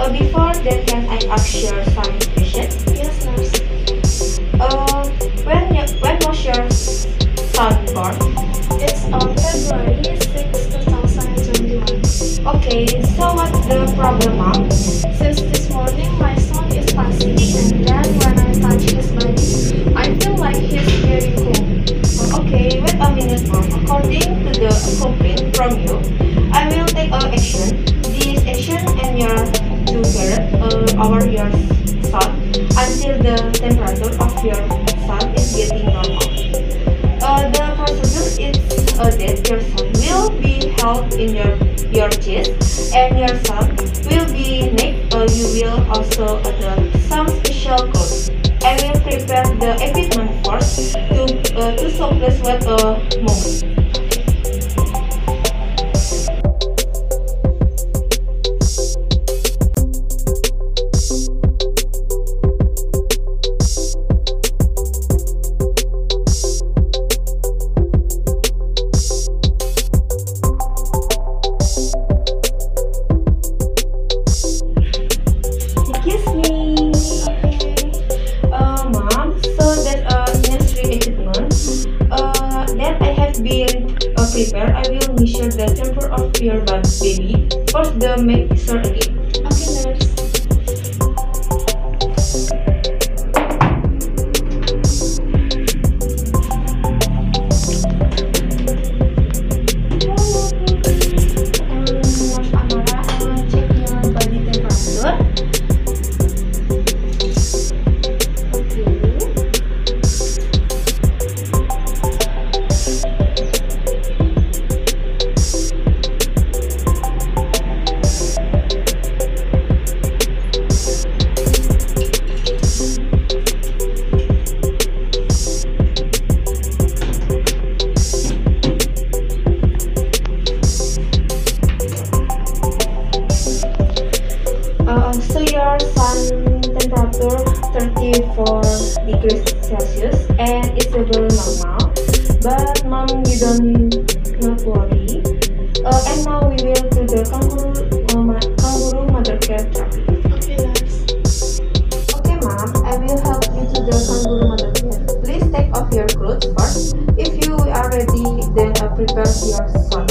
Uh, before that, can I ask your some question? Yes, ma'am. Uh, when, when was your son born? It's on February 6, 2021. Okay, so what's the problem, mom? Since this morning, my son is passing, and then when I touch his body, I feel like he's very cold. Okay, wait a minute, mom. According to the complaint from you, over your son until the temperature of your son is getting normal. Uh, the procedure is uh, that your son will be held in your your chest and your son will be neck. Uh, you will also adopt some special clothes. I will prepare the equipment first to uh, to suppress what a moment. 34 degrees Celsius and it's a very normal. But mom, you don't not worry. Uh, and now we will to the kangaroo uh, ma- kangaroo mother care. Okay, nurse. Okay, mom, I will help you to the kangaroo mother care. Please take off your clothes first. If you are ready, then uh, prepare your son.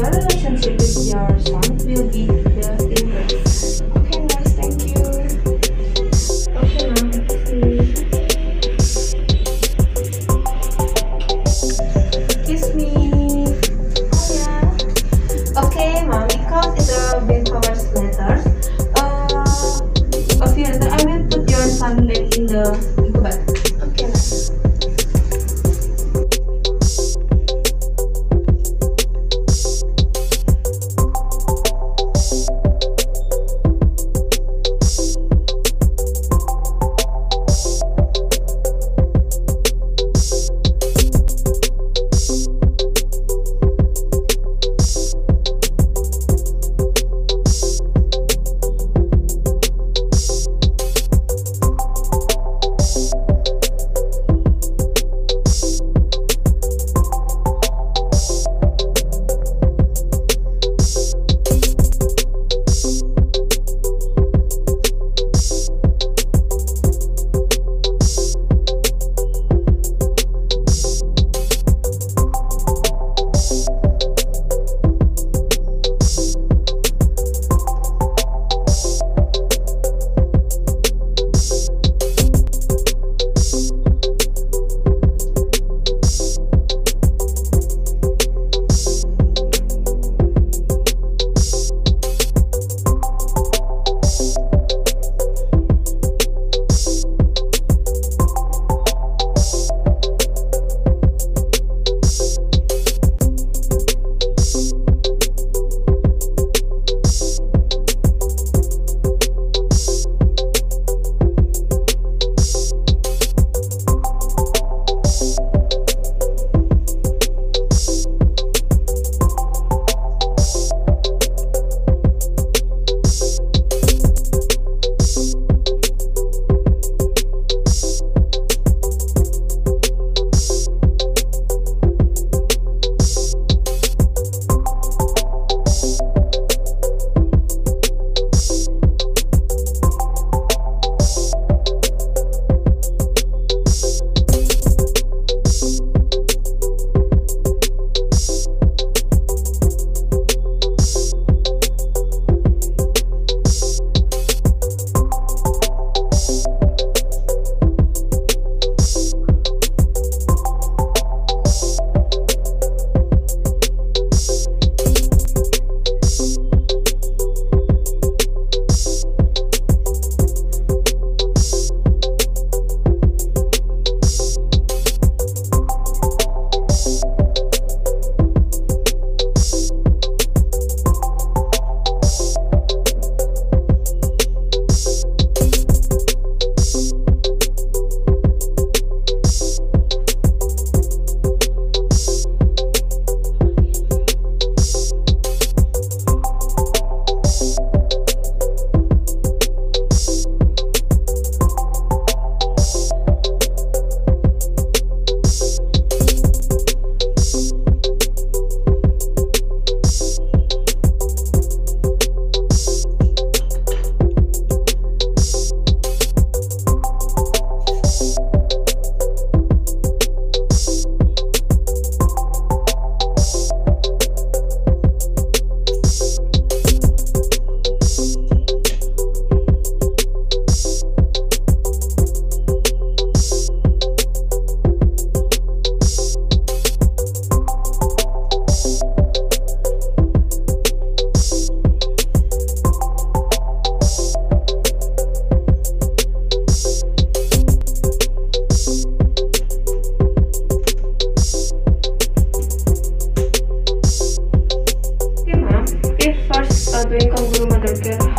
With your son will be the interest. Okay, thank you. Okay. Kiss me. Oh yeah. Okay. Because covers letters. Uh, a few. I will put your in the incubator.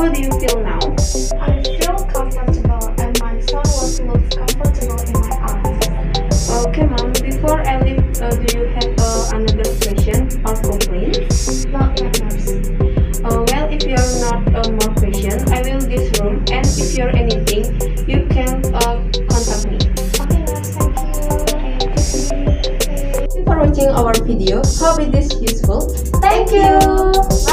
How do you feel now? I feel comfortable and my son was looked comfortable in my arms. Okay, mom. Before I leave, uh, do you have uh, another question or complaint? Not yet, nurse. Uh, well, if you're not uh, more question, I will this room, and if you're anything, you can uh, contact me. Okay, nurse, thank you. Thank you for watching our video. Hope it is useful. Thank you.